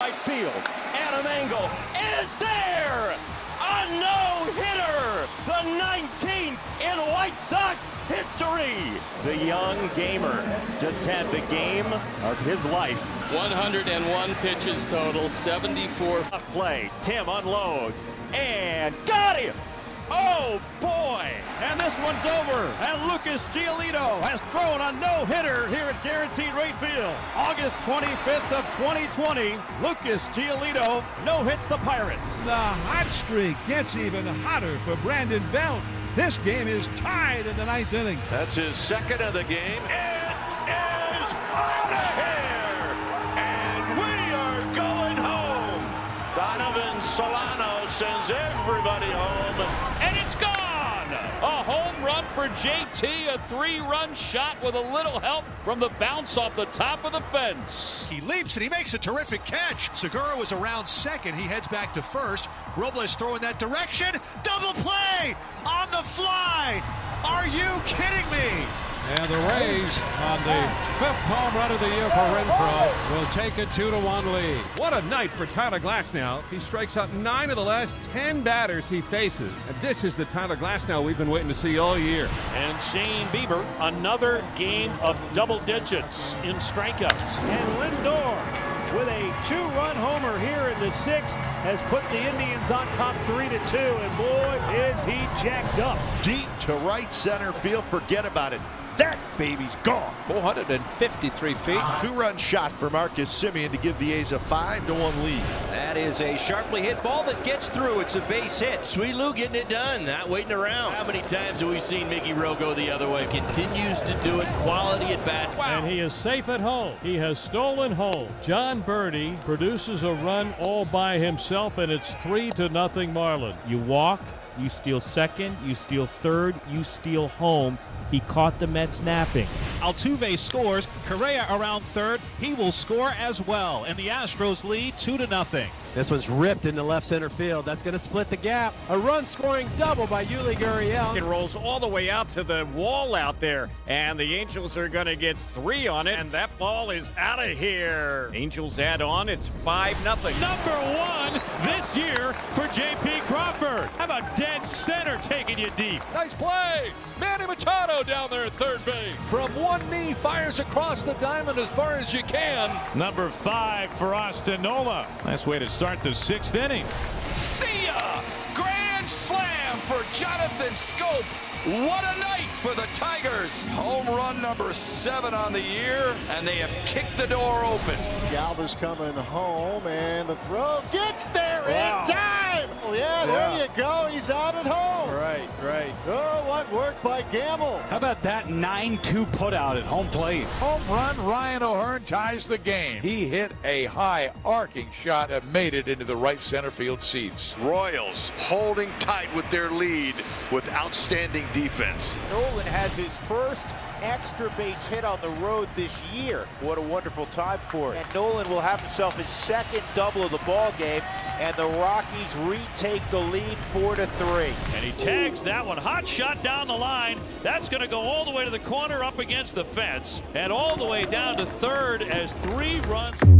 Right field. Adam Engel is there! A no-hitter! The 19th in White Sox history! The young gamer just had the game of his life. 101 pitches total, 74. Play. Tim unloads and got him! Oh boy! And this one's over. And Lucas Giolito has thrown a no-hitter here at Guaranteed Rate Field. August 25th of 2020, Lucas Giolito no-hits the Pirates. The hot streak gets even hotter for Brandon Belt. This game is tied in the ninth inning. That's his second of the game. It for JT, a three-run shot with a little help from the bounce off the top of the fence. He leaps and he makes a terrific catch. Segura was around second. He heads back to first. Robles throwing that direction. Double play on the fly. Are you kidding me? And the Rays on the fifth home run of the year for Renfroe will take a two to one lead. What a night for Tyler Glasnow. He strikes out nine of the last ten batters he faces. And this is the Tyler Glasnow we've been waiting to see all year. And Shane Bieber, another game of double digits in strikeouts. And Lindor with a two-run homer here in the sixth has put the Indians on top three to two. And boy, is he jacked up. Deep to right center field. Forget about it. That baby's gone. 453 feet. Ah. Two-run shot for Marcus Semien to give the A's a 5-1 lead. That is a sharply hit ball that gets through. It's a base hit. Sweet Lou getting it done, not waiting around. How many times have we seen Mickey Rowe go the other way? Continues to do it. Quality at bats. And he is safe at home. He has stolen home. Jon Berti produces a run all by himself, and it's three to nothing Marlin. You walk, you steal second, you steal third, you steal home. He caught the Mets napping. Altuve scores. Correa around third. He will score as well. And the Astros lead two to nothing. This one's ripped into left center field. That's going to split the gap. A run scoring double by Yuli Gurriel. It rolls all the way out to the wall out there, and the Angels are going to get three on it, and that ball is out of here. Angels add on. It's 5 nothing. Number one this year for J.P. Crawford. How about dead center taking you deep? Nice play. Manny Machado down there at third base. From one knee, fires across the diamond as far as you can. Number five for Austin Nola. Nice way to start the sixth inning. See ya! Grand slam for Jonathan Schoop. What a night for the Tigers. Home run number seven on the year, and they have kicked the door open. Galver's coming home, and the throw gets there Wow. in time. Yeah, there you go. He's out at home. Right, right. Oh, what work by Gamble. How about that 9-2 putout at home plate? Home run, Ryan O'Hearn ties the game. He hit a high arcing shot that made it into the right center field seats. Royals holding tight with their lead with outstanding defense. Nolan has his first extra base hit on the road this year. What a wonderful time for it. And Nolan will have himself his second double of the ball game, and the Rockies retake the lead four to three. And he tags that one. Hot shot down the line. That's going to go all the way to the corner up against the fence and all the way down to third as three runs.